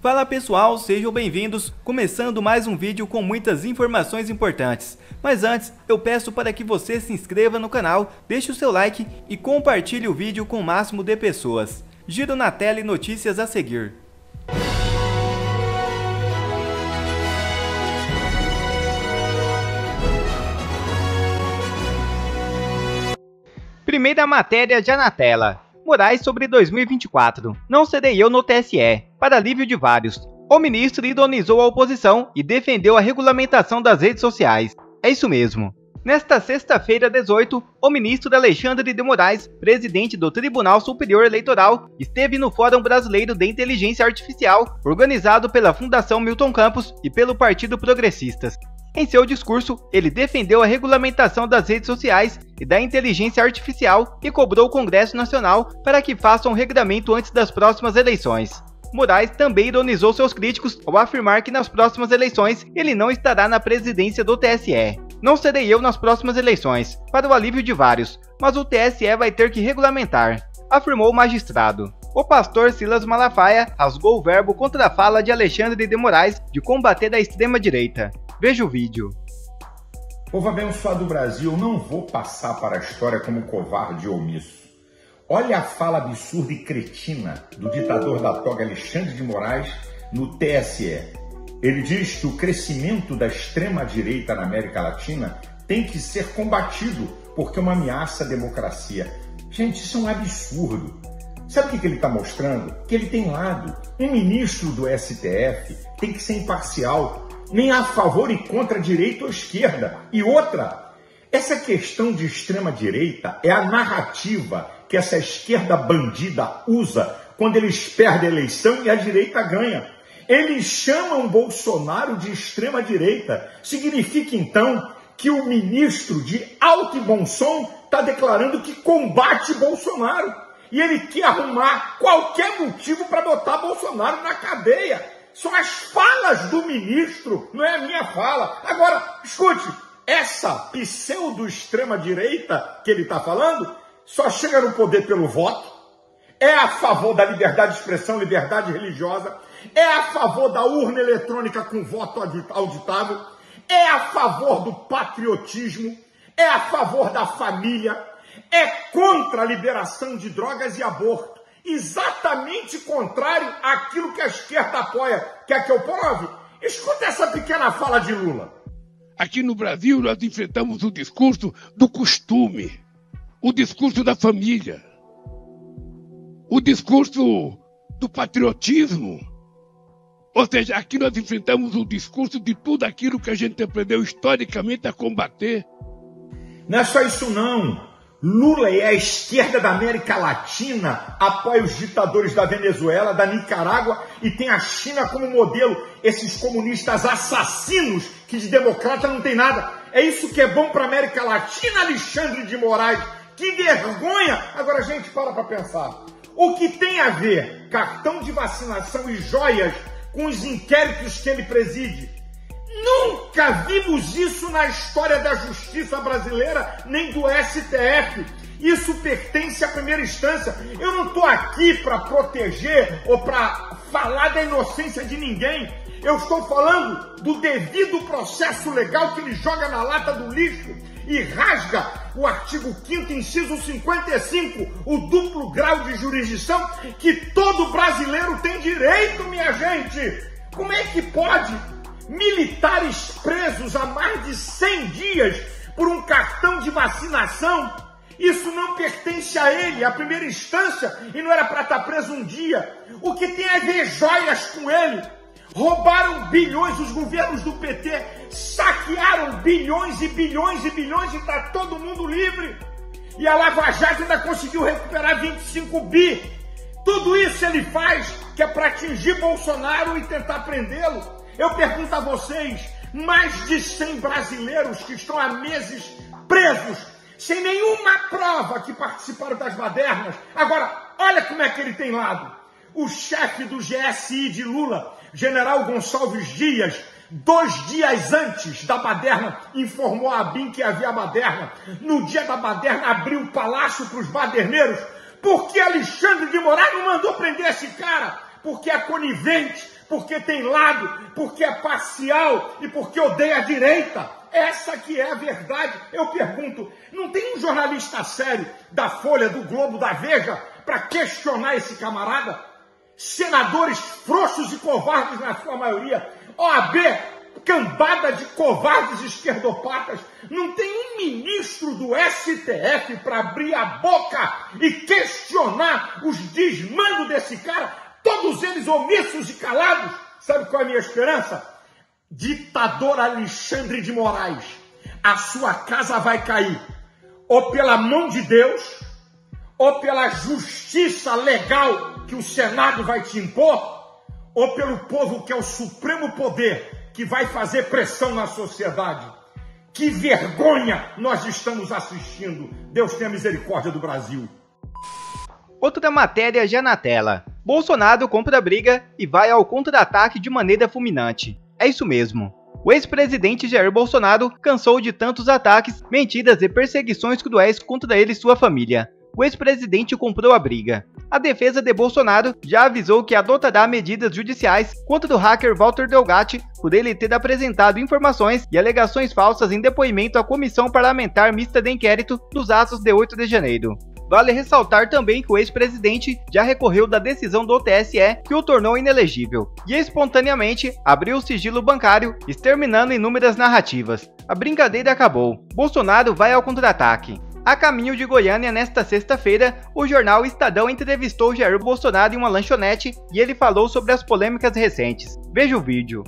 Fala pessoal, sejam bem-vindos, começando mais um vídeo com muitas informações importantes. Mas antes, eu peço para que você se inscreva no canal, deixe o seu like e compartilhe o vídeo com o máximo de pessoas. Giro na tela e notícias a seguir. Primeira matéria já na tela. Moraes sobre 2024. Não serei eu no TSE. Para alívio de vários. O ministro idonizou a oposição e defendeu a regulamentação das redes sociais. É isso mesmo. Nesta sexta-feira, 18, o ministro Alexandre de Moraes, presidente do Tribunal Superior Eleitoral, esteve no Fórum Brasileiro de Inteligência Artificial, organizado pela Fundação Milton Campos e pelo Partido Progressistas. Em seu discurso, ele defendeu a regulamentação das redes sociais e da inteligência artificial e cobrou o Congresso Nacional para que faça um regramento antes das próximas eleições. Moraes também ironizou seus críticos ao afirmar que nas próximas eleições ele não estará na presidência do TSE. Não serei eu nas próximas eleições, para o alívio de vários, mas o TSE vai ter que regulamentar, afirmou o magistrado. O pastor Silas Malafaia rasgou o verbo contra a fala de Alexandre de Moraes de combater a extrema-direita. Veja o vídeo. Povo abençoado do Brasil, não vou passar para a história como covarde ou omisso. Olha a fala absurda e cretina do ditador da toga Alexandre de Moraes no TSE. Ele diz que o crescimento da extrema-direita na América Latina tem que ser combatido porque é uma ameaça à democracia. Gente, isso é um absurdo. Sabe o que ele está mostrando? Que ele tem lado. Um ministro do STF tem que ser imparcial, nem a favor e contra direita ou esquerda. E outra, essa questão de extrema-direita é a narrativa que essa esquerda bandida usa quando eles perdem a eleição e a direita ganha. Eles chamam Bolsonaro de extrema-direita. Significa então que o ministro de alto e bom som está declarando que combate Bolsonaro. E ele quer arrumar qualquer motivo para botar Bolsonaro na cadeia. São as falas do ministro, não é a minha fala. Agora, escute, essa pseudo-extrema-direita que ele está falando só chega no poder pelo voto, é a favor da liberdade de expressão, liberdade religiosa, é a favor da urna eletrônica com voto auditável, é a favor do patriotismo, é a favor da família, é contra a liberação de drogas e aborto. Exatamente contrário àquilo que a esquerda apoia. Quer que eu prove? Escuta essa pequena fala de Lula. Aqui no Brasil, nós enfrentamos o discurso do costume, o discurso da família, o discurso do patriotismo. Ou seja, aqui nós enfrentamos o discurso de tudo aquilo que a gente aprendeu historicamente a combater. Não é só isso não. Lula e a esquerda da América Latina apoia os ditadores da Venezuela, da Nicarágua e tem a China como modelo. Esses comunistas assassinos que de democrata não tem nada. É isso que é bom para a América Latina, Alexandre de Moraes. Que vergonha! Agora, gente, para para pensar. O que tem a ver cartão de vacinação e joias com os inquéritos que ele preside. Nunca vimos isso na história da justiça brasileira, nem do STF. Isso pertence à primeira instância. Eu não estou aqui para proteger ou para falar da inocência de ninguém. Eu estou falando do devido processo legal que ele joga na lata do lixo e rasga o artigo 5 inciso 55, o duplo grau de jurisdição que todo brasileiro tem direito, minha gente. Como é que pode militares presos há mais de 100 dias por um cartão de vacinação? Isso não pertence a ele, a primeira instância, e não era para estar preso um dia. O que tem a ver joias com ele? Roubaram bilhões, os governos do PT saquearam bilhões e bilhões e bilhões e está todo mundo livre. E a Lava Jato ainda conseguiu recuperar 25 bi. Tudo isso ele faz que é para atingir Bolsonaro e tentar prendê-lo. Eu pergunto a vocês, mais de 100 brasileiros que estão há meses presos, sem nenhuma prova que participaram das badernas. Agora, olha como é que ele tem lado. O chefe do GSI de Lula general Gonçalves Dias, dois dias antes da baderna, informou a BIM que havia baderna. No dia da baderna, abriu o palácio para os baderneiros. Por que Alexandre de Moraes não mandou prender esse cara? Porque é conivente porque tem lado, porque é parcial e porque odeia a direita. Essa que é a verdade. Eu pergunto, não tem um jornalista sério da Folha, do Globo, da Veja para questionar esse camarada? Senadores frouxos e covardes na sua maioria. OAB, cambada de covardes esquerdopatas. Não tem um ministro do STF para abrir a boca e questionar os desmandos desse cara todos eles omissos e calados. Sabe qual é a minha esperança? Ditador Alexandre de Moraes, a sua casa vai cair, ou pela mão de Deus, ou pela justiça legal que o Senado vai te impor, ou pelo povo que é o supremo poder que vai fazer pressão na sociedade. Que vergonha nós estamos assistindo. Deus tenha misericórdia do Brasil. Outra matéria já na tela. Bolsonaro compra a briga e vai ao contra-ataque de maneira fulminante. É isso mesmo. O ex-presidente Jair Bolsonaro cansou de tantos ataques, mentiras e perseguições cruéis contra ele e sua família. O ex-presidente comprou a briga. A defesa de Bolsonaro já avisou que adotará medidas judiciais contra o hacker Walter Delgatti por ele ter apresentado informações e alegações falsas em depoimento à Comissão Parlamentar Mista de Inquérito dos atos de 8 de janeiro. Vale ressaltar também que o ex-presidente já recorreu da decisão do TSE que o tornou inelegível e espontaneamente abriu o sigilo bancário, exterminando inúmeras narrativas. A brincadeira acabou. Bolsonaro vai ao contra-ataque. A caminho de Goiânia, nesta sexta-feira, o jornal Estadão entrevistou Jair Bolsonaro em uma lanchonete e ele falou sobre as polêmicas recentes. Veja o vídeo.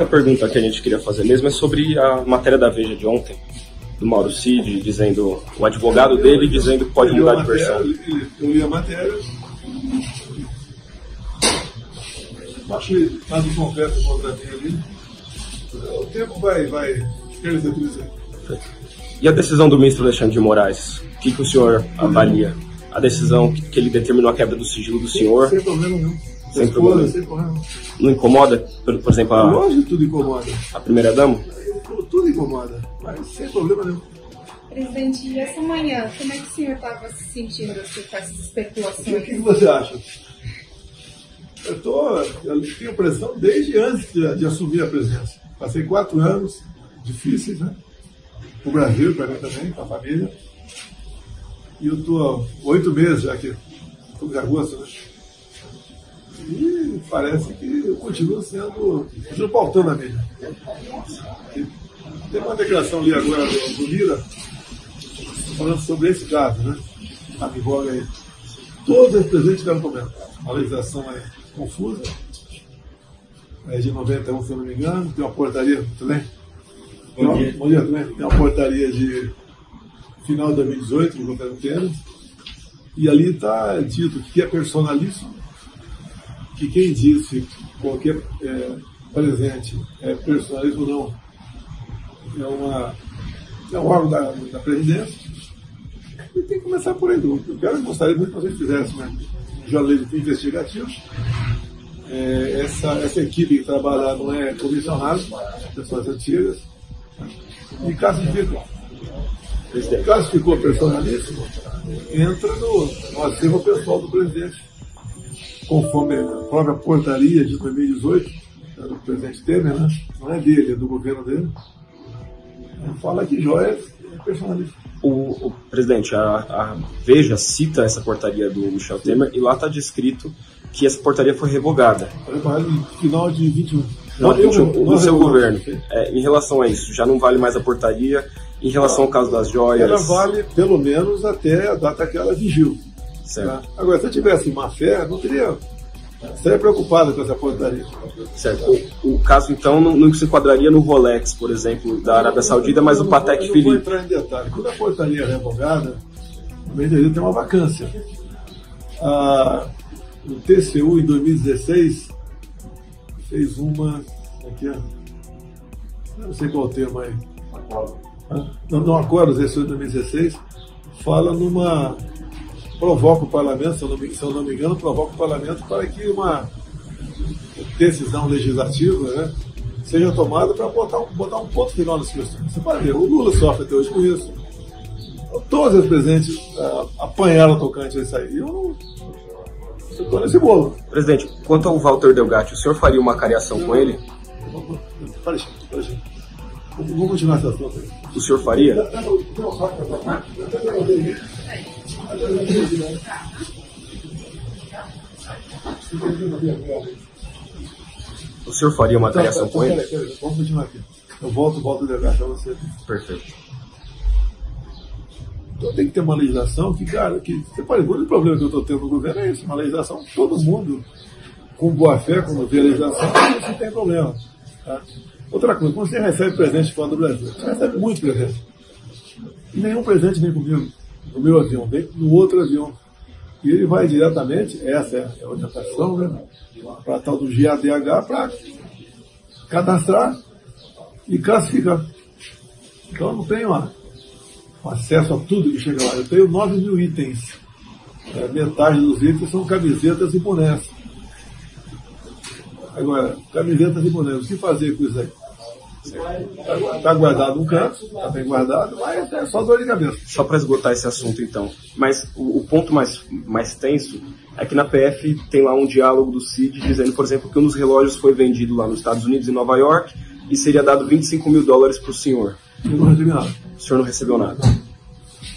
A pergunta que a gente queria fazer mesmo é sobre a matéria da Veja de ontem, do Mauro Cid, dizendo, o advogado dele dizendo que pode mudar de versão. Eu li a matéria, achei mais um contra mim ali. O tempo vai, vai. E a decisão do ministro Alexandre de Moraes? O que, que o senhor avalia? A decisão que, que ele determinou a quebra do sigilo do senhor? Sem problema nenhum. Sem problema. Sem problema. Não incomoda? Por, por exemplo, a, Lógico tudo incomoda. a primeira dama? Tudo incomoda, mas sem problema nenhum. Presidente, e essa manhã, como é que o senhor estava se sentindo assim, com essas que, especulações? o que você acha? Eu, tô, eu tenho pressão desde antes de, de assumir a presidência. Passei quatro anos difíceis, né? Para o Brasil, para mim também, para a família. E eu estou oito meses já aqui. Estamos em agosto, né? E parece que eu continuo sendo. continuo pautando a mídia. E Tem uma declaração ali agora do, do Lira falando sobre esse caso, né? A que voga aí. Todos os presidentes tiveram problema. A legislação é confusa. É de 91, se eu não me engano. Tem uma portaria também. Bom dia. Bom dia também. Tem uma portaria de final de 2018 do governo Temer. E ali está dito que é personalíssimo, que quem disse qualquer é, presente é personalismo não. É, uma, é um órgão da, da presidência. E tem que começar por aí. Eu quero, gostaria muito que vocês fizessem né, jornalismo investigativo. É, essa, essa equipe que trabalha não é comissionada, pessoas antigas. E classifica. Classificou personalíssimo, entra no, no acervo pessoal do presidente. Conforme a própria portaria de 2018, é do presidente Temer, né? não é dele, é do governo dele. Fala que joia é personalista. O, o presidente, a, a Veja cita essa portaria do Michel Temer e lá está descrito que essa portaria foi revogada. Preparado no final de 21. Não, eu- no seu governo. É, em relação a isso, já não vale mais a portaria. Em relação ao caso das joias. Ela vale pelo menos até a data que ela vigiu. Certo, tá? Agora, se eu tivesse má fé, não teria. Estaria preocupado com essa portaria. certo. O, o caso, então, não, não se enquadraria no Rolex, por exemplo, da Arábia Saudita, mas Eu o não vou- Patek eu não vou Philippe. entrar em detalhe. Quando a portaria é revogada, o meio tem uma vacância. Ah, o TCU, em 2016, fez uma. Aqui, ó, eu não sei qual o termo aí. Ah, Não, não acordo, o TCU de 2016, fala numa. Provoca o parlamento, se eu, não me, se eu não me engano, provoca o parlamento para que uma decisão legislativa né, seja tomada para botar, um- botar um ponto final nessa questão. Você pode ver, o Lula sofre até hoje com isso. Todos os presidentes ah, apanharam tocante a isso aí. Eu não, estou nesse bolo. Presidente, quanto ao Walter Delgatti, o senhor faria uma cariação com ele? Peraí, peraí. Vamos continuar essa assunto aí. O senhor faria? O senhor faria uma cariação com ele? Vamos continuar aqui. Eu volto, volto a levar para você. Perfeito. Então tem que ter uma legislação que, cara, que você pode ver, o problema que eu estou tendo no governo é isso, uma legislação todo mundo, com boa fé, quando vê a legislação, não tem problema. Tá? Outra coisa, quando você recebe presente fora do Brasil, você recebe muito presente. E nenhum presente vem comigo, no meu avião, vem no outro avião. E ele vai diretamente, essa é a orientação, né? Para tal do GADH, para cadastrar e classificar. Então não tem uma, um acesso a tudo que chega lá. Eu tenho 9 mil itens. É, metade dos itens são camisetas e bonés. Agora, camisetas e bonés, o que fazer com isso aí? Está tá guardado um canto, está bem guardado, mas é só dor de cabeça. Só para esgotar esse assunto, então. Mas o, o, ponto mais, mais tenso é que na PF tem lá um diálogo do CID dizendo, por exemplo, que um dos relógios foi vendido lá nos Estados Unidos, em Nova York, e seria dado 25 mil dólares para o senhor. Eu não recebi nada. O senhor não recebeu nada.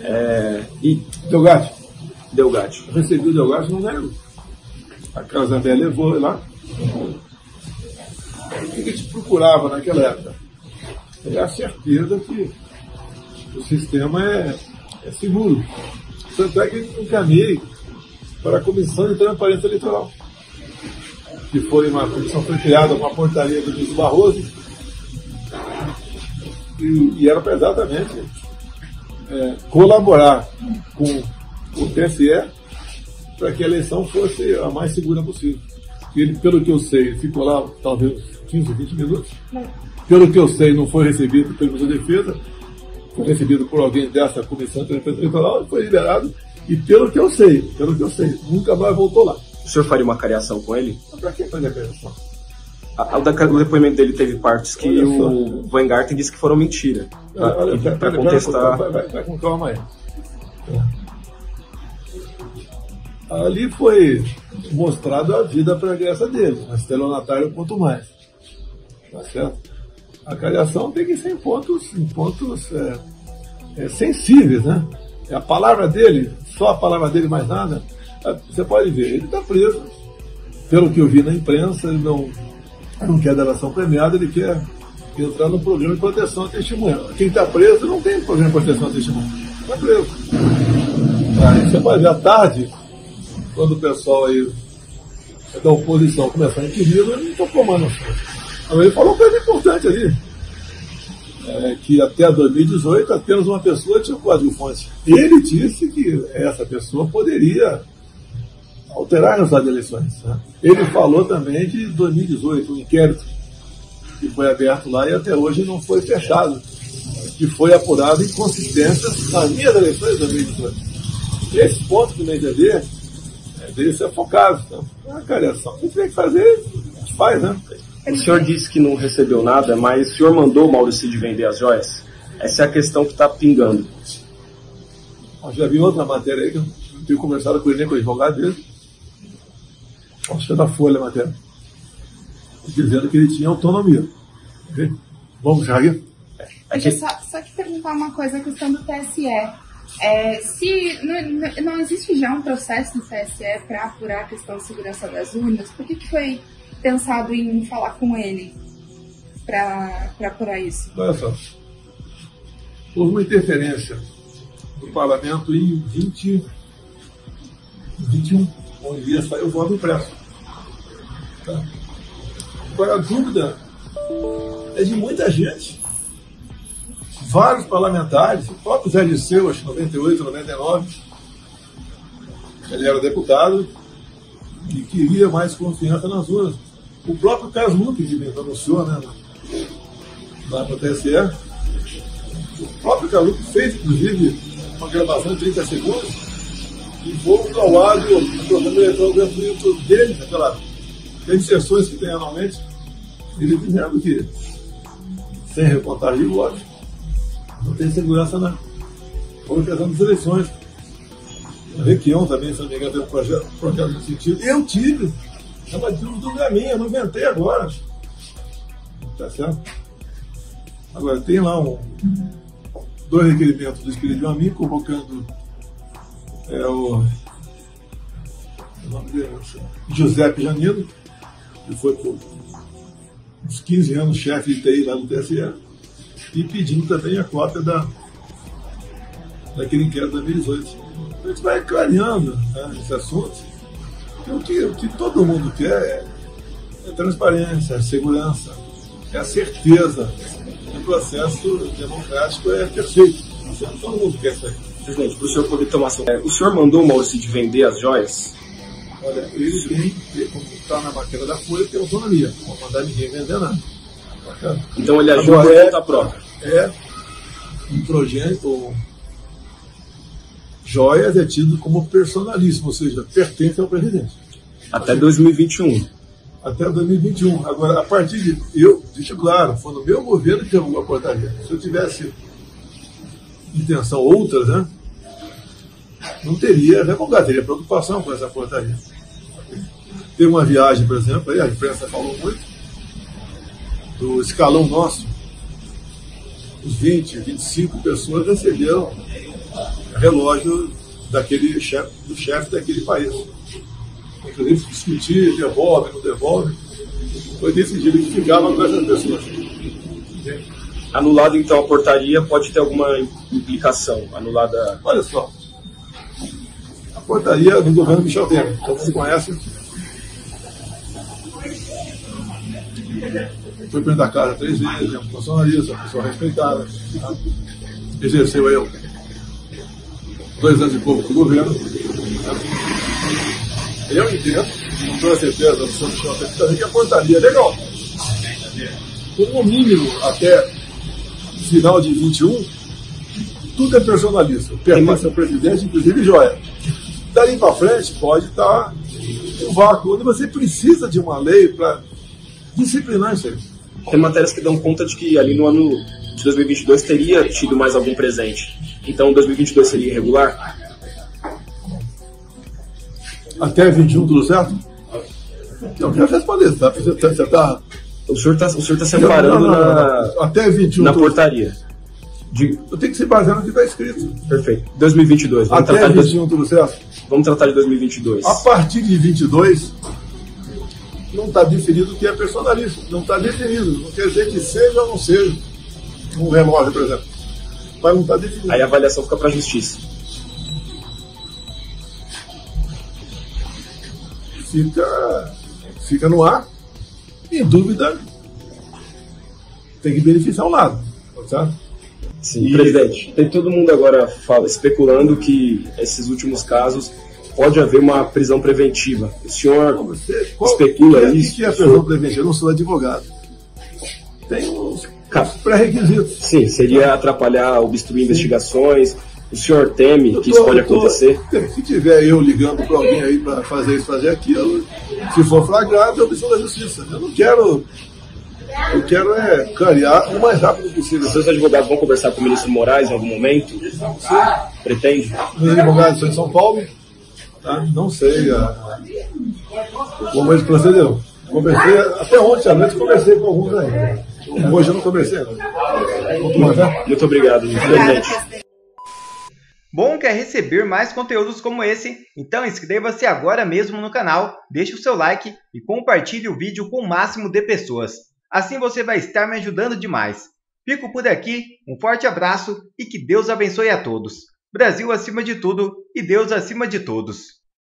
É, e Delgatti, Delgatti. recebi o Delgatti não lembro. A Casa Bé levou lá. O que a gente procurava naquela época? É a certeza que o sistema é, é seguro. Tanto é que eu encaminhei para a Comissão de Transparência Eleitoral, que foi uma comissão foi criada, uma portaria do ministro Barroso, e, e era para exatamente é, colaborar com o TSE para que a eleição fosse a mais segura possível. Ele, pelo que eu sei, ficou lá talvez 15, 20 minutos. Pelo que eu sei, não foi recebido pelo ministro da Defesa, foi recebido por alguém dessa comissão de defesa eleitoral e foi liberado. E pelo que eu sei, pelo que eu sei, nunca mais voltou lá. O senhor faria uma cariação com ele? Mas para que fazer a cariação? A- O, depoimento dele teve partes que Olha o Weingarten disse que foram mentira. Olha, Para pera- pera- contestar. Vai, vai- vai com calma aí. Ali foi mostrado a vida pregressa dele, mas estelionatário quanto mais. Tá certo? A cariação tem que ser em pontos, em pontos é, é, sensíveis, né? É a palavra dele, só a palavra dele, mais nada. Ah, Você pode ver, ele está preso. Pelo que eu vi na imprensa, ele não, não quer delação premiada, ele quer entrar no programa de proteção à testemunha. Quem está preso não tem programa de proteção à testemunha. Está preso. Aí você pode ver à tarde, quando o pessoal aí da oposição começou a inquirir, ele não tocou mais. Agora ele falou coisa importante ali. É, que até 2018 apenas uma pessoa tinha o código-fonte. Ele disse que essa pessoa poderia alterar das eleições. né? Ele falou também de 2018, um inquérito que foi aberto lá e até hoje não foi fechado, que foi apurado inconsistências nas minhas eleições de 2018. Esse ponto que não entender é, dele ser focado. Então, é uma cariação. A gente tem que fazer, a gente faz, né? O senhor disse que não recebeu nada, mas o senhor mandou o Maurício de vender as joias? Essa é a questão que está pingando. Eu já vi outra matéria aí que eu tenho conversado com ele, nem com o advogado dele. Acho que é da Folha a matéria. Dizendo que ele tinha autonomia. Ok? Vamos, Jair? É Deixa eu que- só, só te perguntar uma coisa, a questão do TSE. É, se não, não- existe já um processo no TSE para apurar a questão de segurança das urnas, por que, que foi pensado em falar com ele para apurar isso? Olha só. Houve uma interferência do parlamento em 20, 21, onde ia sair o voto impresso. Tá? Agora, a dúvida é de muita gente. Vários parlamentares, o próprio Zé Disseu, acho que 98, 99, ele era deputado e queria mais confiança nas urnas. O próprio Carlos Lupe, que anunciou né, lá para o TSE, o próprio Caluco fez, inclusive, uma gravação de 30 segundos e foi ao ar do programa eleitoral YouTube dele, aquela, aquelas sessões que tem anualmente, ele dizendo que sem recontagem de votos não tem segurança na organização das eleições. Requião também, se não me engano, teve um projeto, projeto nesse sentido. Eu tive. É uma dúvida minha, não inventei agora. Tá certo? Agora, tem lá um, dois requerimentos do Espírito de um amigo convocando é, o, o nome dele, Giuseppe Janino, que foi por uns 15 anos chefe de TI lá no TSE, e pedindo também a cópia da, daquele inquérito de 2018. A gente vai clareando né, esse assunto. O que, o que todo mundo quer é, é transparência, é segurança, é a certeza que o processo democrático é perfeito. Todo mundo quer isso aí. Presidente, para o senhor poder tomar ação. É, o senhor mandou o Maurício de vender as joias? Olha, ele tem, como está na maqueta da Folha, tem autonomia. Não vou mandar ninguém vender nada. Bacana. Então ele agiu por é, conta própria. É um projeto. Joias é tido como personalíssimo, ou seja, pertence ao presidente. Até 2021. Até 2021. Agora, a partir de. Eu, deixa claro, foi no meu governo que eu portaria. Se eu tivesse intenção outras, né? Não teria revogado, teria preocupação com essa portaria. Teve uma viagem, por exemplo, aí a imprensa falou muito, do escalão nosso, os 20, 25 pessoas receberam relógio daquele chefe, do chefe daquele país. Inclusive discutir, devolve, não devolve. Foi decidido que ficava com essas pessoas. Anulado então a portaria, pode ter alguma implicação? Anulada. Olha só. A portaria do governo Michel Temer, então você Foi presidente da casa três vezes, é um funcionalista, uma pessoa respeitada. Tá? Exerceu aí dois anos e pouco do governo. Tá? Eu entendo, com toda certeza, do senhor Michel Temer, que a portaria é legal. Como mínimo, até final de 21, tudo é personalista. Pertence ao presidente, inclusive joia. Dali para frente pode estar um vácuo, onde você precisa de uma lei para disciplinar isso aí. Tem matérias que dão conta de que ali no ano de 2022 teria tido mais algum presente. Então 2022 seria irregular? Até 21, tudo certo? Eu quero responder, tá? Você está tá, o senhor está tá se amparando na, até 21, na portaria. De... Eu tenho que se basear no que está escrito. Perfeito. 2022. Vamos até tratar 21, de... tudo certo? Vamos tratar de 2022. A partir de 22, não está definido o que é personalista. Não está definido. Não quer dizer que seja ou não seja um relógio, por exemplo. Mas não está definido. Aí a avaliação fica para a justiça. Fica, fica no ar em dúvida, tem que beneficiar um lado, certo? Sim, e... presidente. Tem todo mundo agora fala, especulando que esses últimos casos pode haver uma prisão preventiva. O senhor Você, qual, especula que, isso? O que é prisão preventiva? Eu não sou advogado. Tem uns, pré-requisitos. Sim, seria atrapalhar, obstruir Sim. investigações. O senhor teme que isso pode acontecer? se tiver eu ligando para alguém aí para fazer isso, fazer aquilo, se for flagrado, eu preciso da justiça. Eu não quero. Eu quero é clarear o mais rápido possível. Os seus advogados vão conversar com o ministro Moraes em algum momento? Sim. Pretende? Os advogados estão em São Paulo. Tá? Não sei a... como eles procederam. Conversei, até ontem à noite conversei com alguns aí. Hoje eu não conversei. Muito obrigado, presidente. Bom, quer receber mais conteúdos como esse? Então inscreva-se agora mesmo no canal, deixe o seu like e compartilhe o vídeo com o máximo de pessoas. Assim você vai estar me ajudando demais. Fico por aqui, um forte abraço e que Deus abençoe a todos. Brasil acima de tudo e Deus acima de todos.